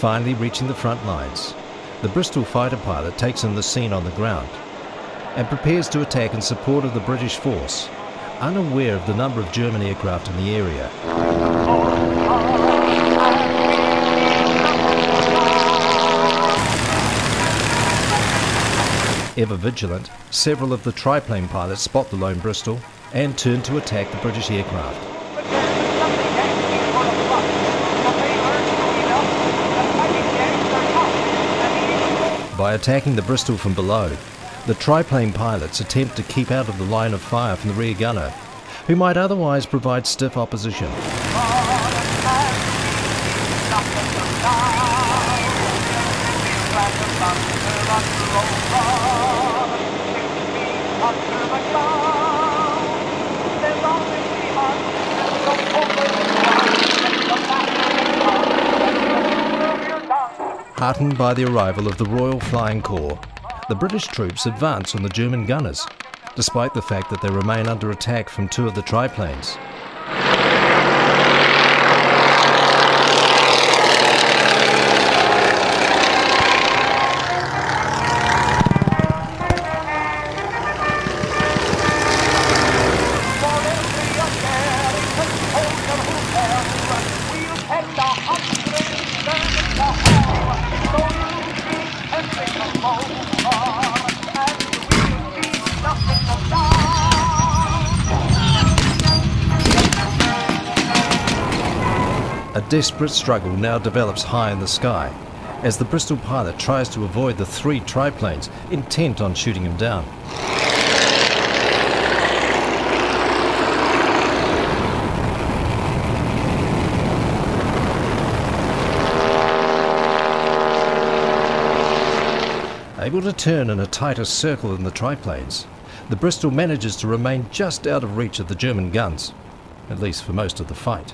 Finally reaching the front lines, the Bristol fighter pilot takes in the scene on the ground and prepares to attack in support of the British force, unaware of the number of German aircraft in the area. Ever vigilant, several of the triplane pilots spot the lone Bristol and turn to attack the British aircraft. By attacking the Bristol from below, the triplane pilots attempt to keep out of the line of fire from the rear gunner, who might otherwise provide stiff opposition. Heartened by the arrival of the Royal Flying Corps, the British troops advance on the German gunners, despite the fact that they remain under attack from two of the triplanes. Desperate struggle now develops high in the sky as the Bristol pilot tries to avoid the three triplanes intent on shooting him down. Able to turn in a tighter circle than the triplanes, the Bristol manages to remain just out of reach of the German guns, at least for most of the fight.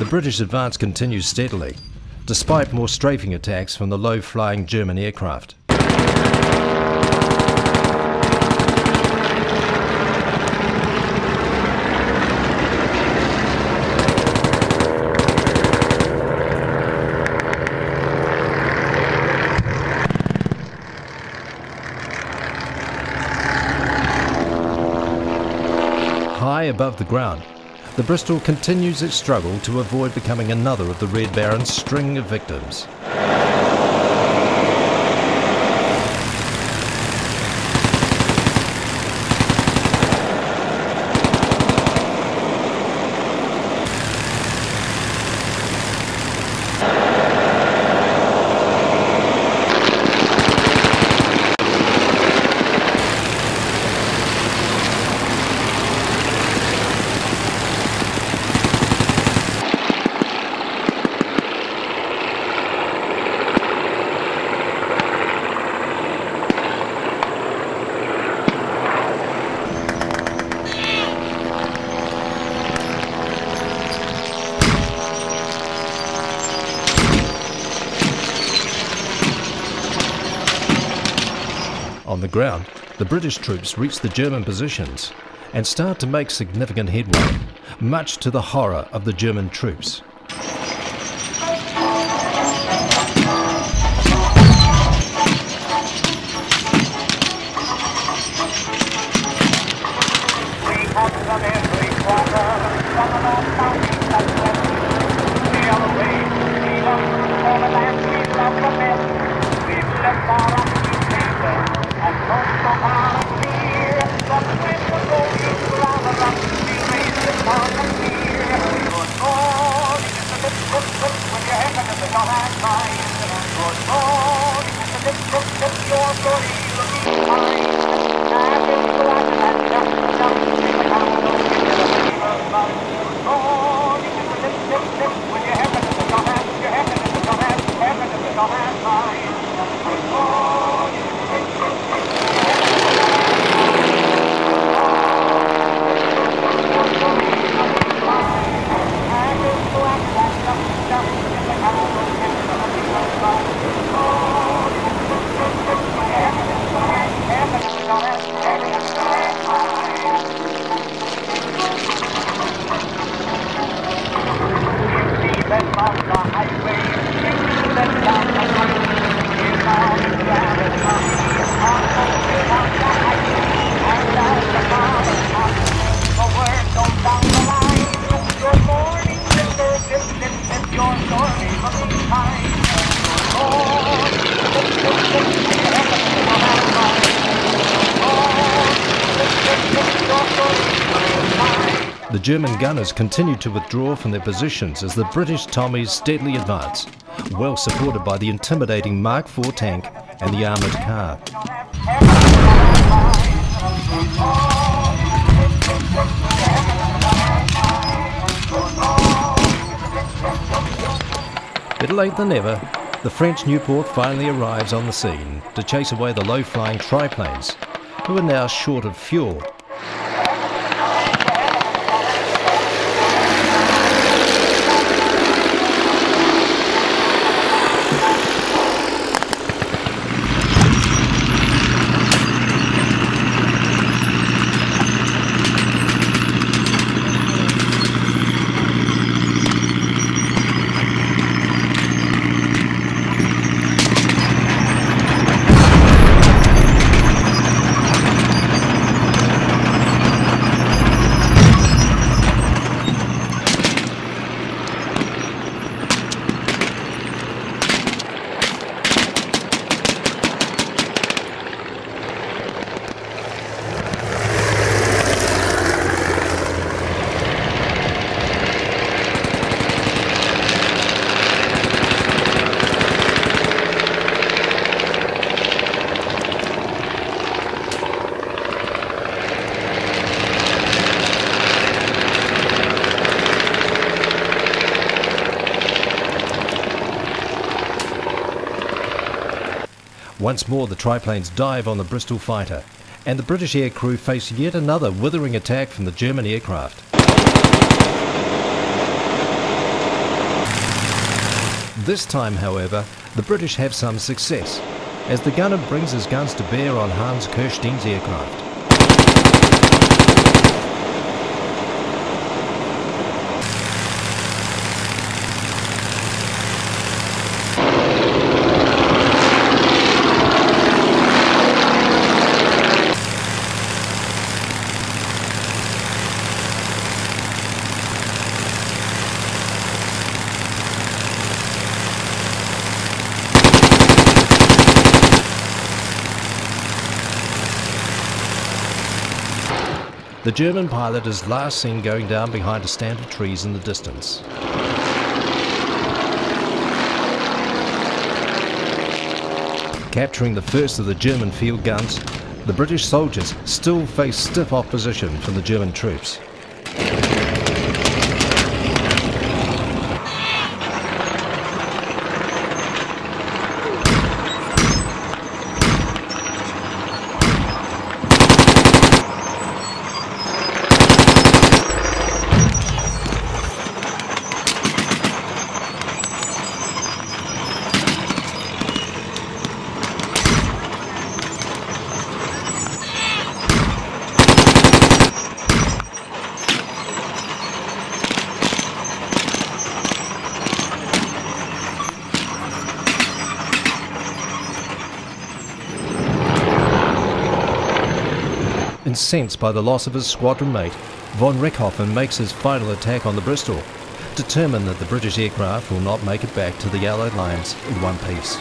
The British advance continues steadily, despite more strafing attacks from the low-flying German aircraft. High above the ground, the Bristol continues its struggle to avoid becoming another of the Red Baron's string of victims. On the ground, the British troops reach the German positions and start to make significant headway, much to the horror of the German troops. German gunners continued to withdraw from their positions as the British Tommies steadily advanced, well supported by the intimidating Mark IV tank and the armoured car. Better late than never, the French Nieuport finally arrives on the scene to chase away the low-flying triplanes, who are now short of fuel Once more the triplanes dive on the Bristol fighter, and the British aircrew face yet another withering attack from the German aircraft. This time, however, the British have some success, as the gunner brings his guns to bear on Hans Kirschstein's aircraft. The German pilot is last seen going down behind a stand of trees in the distance. Capturing the first of the German field guns, the British soldiers still face stiff opposition from the German troops. Incensed by the loss of his squadron mate, von Richthofen makes his final attack on the Bristol, determined that the British aircraft will not make it back to the Allied lines in one piece.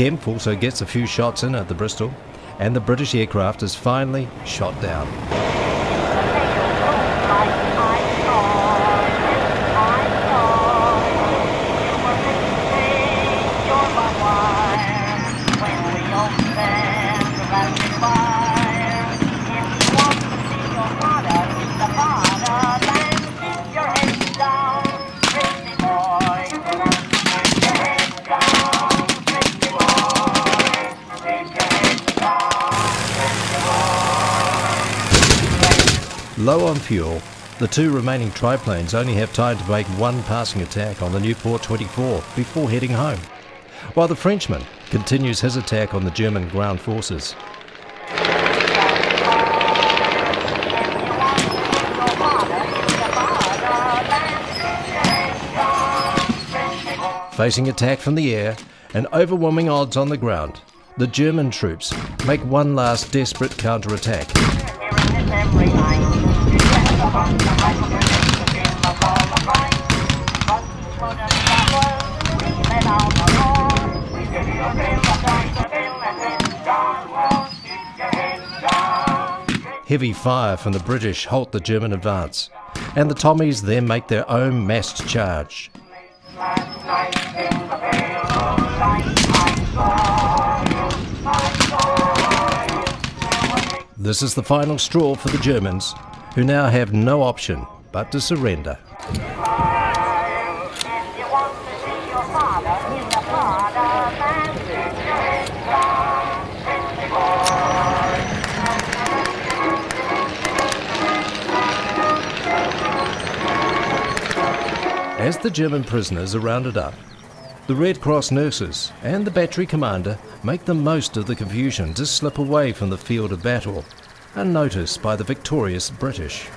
Kempf also gets a few shots in at the Bristol, and the British aircraft is finally shot down. Low on fuel, the two remaining triplanes only have time to make one passing attack on the Nieuport 24 before heading home, while the Frenchman continues his attack on the German ground forces. Facing attack from the air and overwhelming odds on the ground, the German troops make one last desperate counterattack. Heavy fire from the British halt the German advance, and the Tommies then make their own massed charge. This is the final straw for the Germans, who now have no option but to surrender. As the German prisoners are rounded up, the Red Cross nurses and the battery commander make the most of the confusion to slip away from the field of battle, unnoticed by the victorious British.